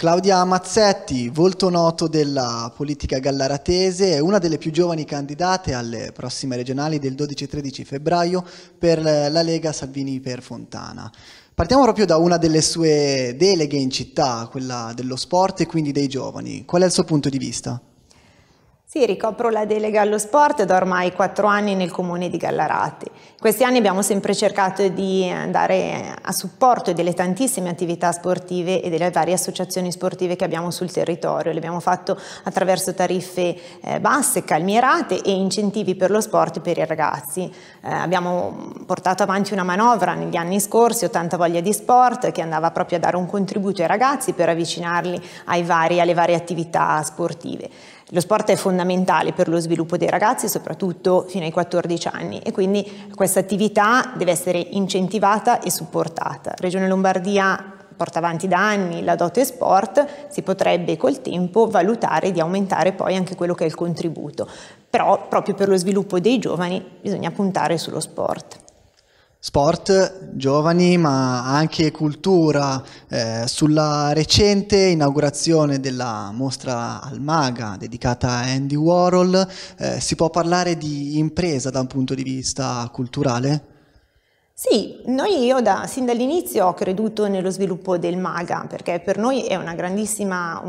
Claudia Mazzetti, volto noto della politica gallaratese, è una delle più giovani candidate alle prossime regionali del 12 e 13 febbraio per la Lega Salvini per Fontana. Partiamo proprio da una delle sue deleghe in città, quella dello sport e quindi dei giovani. Qual è il suo punto di vista? Sì, ricopro la delega allo sport da ormai quattro anni nel comune di Gallarate. In questi anni abbiamo sempre cercato di andare a supporto delle tantissime attività sportive e delle varie associazioni sportive che abbiamo sul territorio. L'abbiamo fatto attraverso tariffe eh, basse, calmierate e incentivi per lo sport per i ragazzi. Eh, abbiamo portato avanti una manovra negli anni scorsi, 80 voglia di sport, che andava proprio a dare un contributo ai ragazzi per avvicinarli vari, alle varie attività sportive. Lo sport è fondamentale per lo sviluppo dei ragazzi, soprattutto fino ai 14 anni e quindi questa attività deve essere incentivata e supportata. Regione Lombardia porta avanti da anni la dote sport, si potrebbe col tempo valutare di aumentare poi anche quello che è il contributo, però proprio per lo sviluppo dei giovani bisogna puntare sullo sport. Sport, giovani, ma anche cultura. Eh, sulla recente inaugurazione della mostra Almaga dedicata a Andy Warhol, eh, si può parlare di impresa da un punto di vista culturale? Sì, noi io da, sin dall'inizio ho creduto nello sviluppo del MAGA perché per noi è un,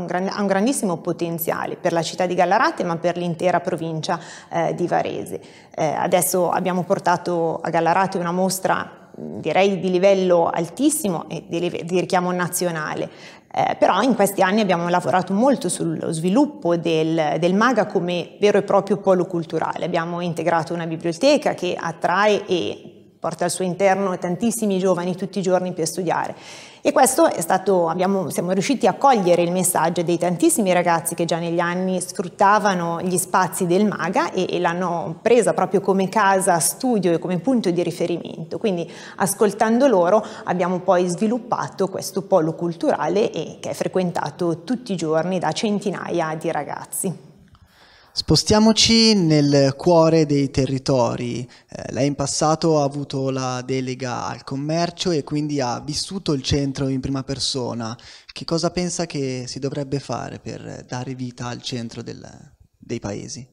gran, un grandissimo potenziale per la città di Gallarate ma per l'intera provincia eh, di Varese. Eh, adesso abbiamo portato a Gallarate una mostra direi di livello altissimo e di, di richiamo nazionale. Eh, però in questi anni abbiamo lavorato molto sullo sviluppo del, del, MAGA come vero e proprio polo culturale. Abbiamo integrato una biblioteca che attrae e porta al suo interno tantissimi giovani tutti i giorni per studiare. E questo è stato, abbiamo, siamo riusciti a cogliere il messaggio dei tantissimi ragazzi che già negli anni sfruttavano gli spazi del MAGA e, e l'hanno presa proprio come casa studio e come punto di riferimento. Quindi ascoltando loro abbiamo poi sviluppato questo polo culturale e, che è frequentato tutti i giorni da centinaia di ragazzi. Spostiamoci nel cuore dei territori. Eh, lei in passato ha avuto la delega al commercio e quindi ha vissuto il centro in prima persona. Che cosa pensa che si dovrebbe fare per dare vita al centro del, dei paesi?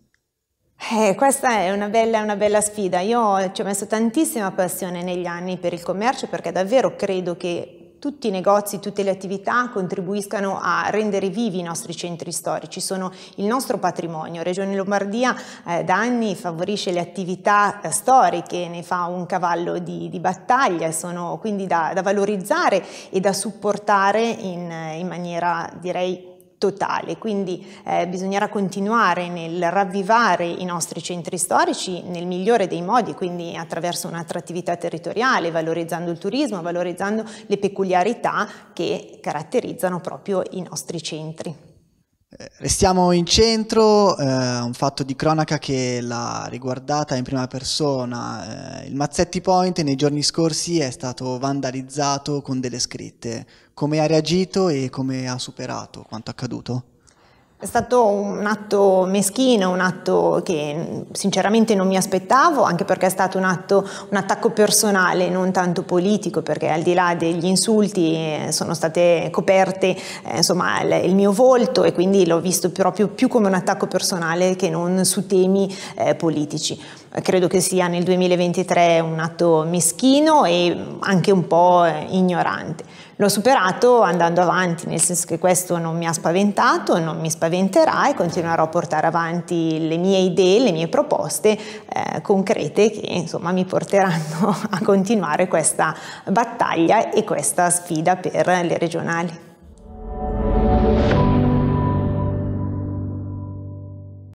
Eh, questa è una, bella, una bella sfida. Io ci ho messo tantissima passione negli anni per il commercio perché davvero credo che tutti i negozi, tutte le attività contribuiscano a rendere vivi i nostri centri storici, sono il nostro patrimonio. Regione Lombardia eh, da anni favorisce le attività eh, storiche, ne fa un cavallo di, di battaglia, sono quindi da, da, valorizzare e da supportare in, in maniera direi totale, quindi eh, bisognerà continuare nel ravvivare i nostri centri storici nel migliore dei modi, quindi attraverso un'attrattività territoriale, valorizzando il turismo, valorizzando le peculiarità che caratterizzano proprio i nostri centri. Eh, restiamo in centro, eh, un fatto di cronaca che l'ha riguardata in prima persona. Eh, il Mazzetti Point nei giorni scorsi è stato vandalizzato con delle scritte. Come ha reagito e come ha superato quanto accaduto? È stato un atto meschino, un atto che sinceramente non mi aspettavo, anche perché è stato un atto, un attacco personale, non tanto politico, perché al di là degli insulti eh, sono state coperte eh, insomma, il, il, mio volto e quindi l'ho visto proprio più come un attacco personale che non su temi eh, politici. Credo che sia nel 2023 un atto meschino e anche un po' ignorante. L'ho superato andando avanti, nel senso che questo non mi ha spaventato, non mi spaventerà e continuerò a portare avanti le mie idee, le mie proposte eh, concrete che insomma mi porteranno a continuare questa battaglia e questa sfida per le regionali.